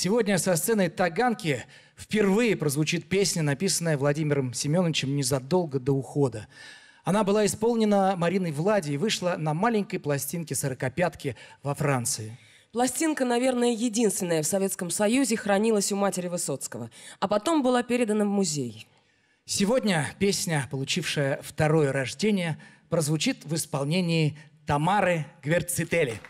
Сегодня со сцены Таганки впервые прозвучит песня, написанная Владимиром Семеновичем незадолго до ухода. Она была исполнена Мариной Влади и вышла на маленькой пластинке «Сорокопятки» во Франции. Пластинка, наверное, единственная в Советском Союзе хранилась у матери Высоцкого, а потом была передана в музей. Сегодня песня, получившая второе рождение, прозвучит в исполнении Тамары Гверцители.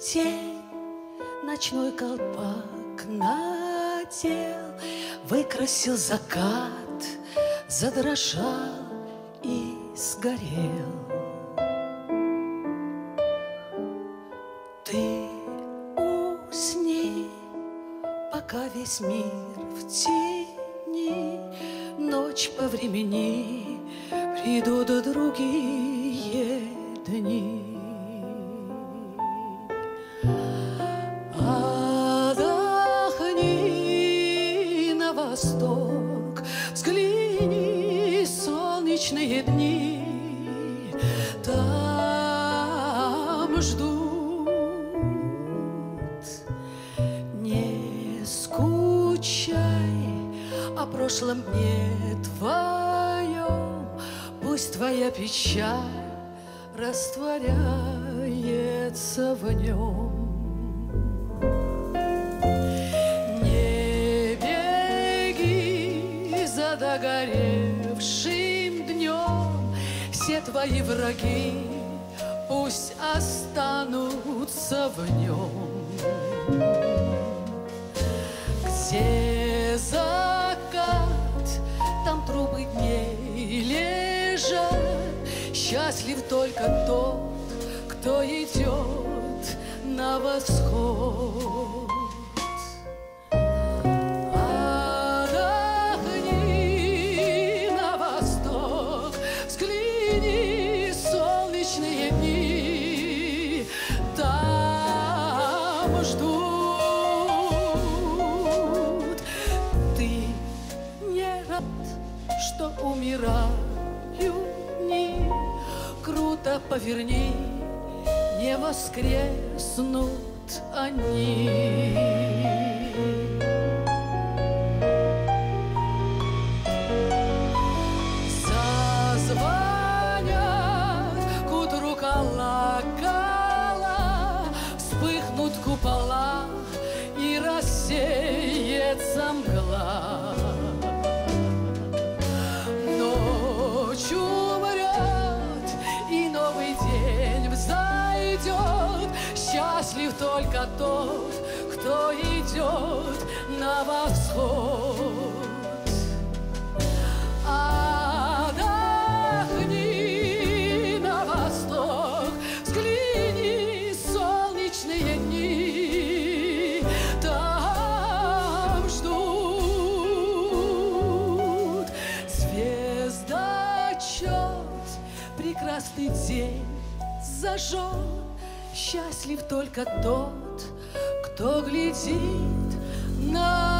День, ночной колпак надел, Выкрасил закат, задрожал и сгорел. Ты усни, пока весь мир в тени, Ночь по времени, придут другие дни. Восток, взгляни солнечные дни, там ждут. Не скучай о прошлом дне твоем, пусть твоя печаль растворяется в нем. Все твои враги пусть останутся в нем. Где закат, там трубы дней лежат, Счастлив только тот, кто идет на восход. Что умираю дни, круто поверни, не воскреснут они. Купола и рассеется мгла. Счастлив только тот, кто идет на восход. Отдохни на восток, взгляни солнечные дни, там ждут звездочет, прекрасный день зажжен, счастлив только тот, кто глядит на